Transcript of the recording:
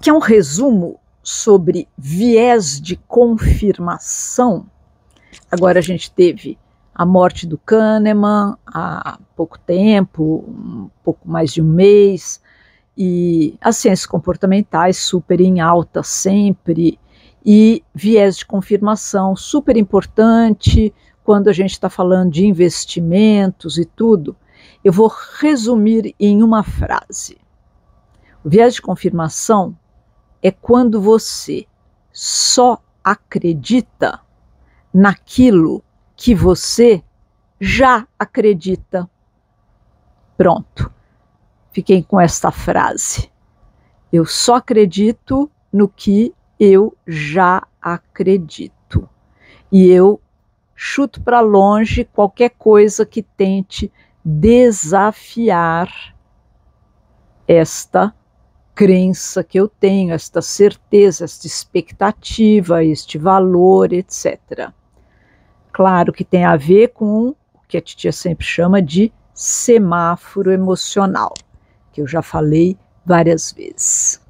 que é um resumo sobre viés de confirmação. Agora a gente teve a morte do Kahneman há pouco tempo, um pouco mais de um mês, e as ciências comportamentais super em alta sempre, e viés de confirmação super importante quando a gente está falando de investimentos e tudo. Eu vou resumir em uma frase. O viés de confirmação é quando você só acredita naquilo que você já acredita. Pronto. Fiquem com esta frase. Eu só acredito no que eu já acredito. E eu chuto para longe qualquer coisa que tente desafiar esta crença que eu tenho, esta certeza, esta expectativa, este valor, etc. Claro que tem a ver com o que a titia sempre chama de semáforo emocional, que eu já falei várias vezes.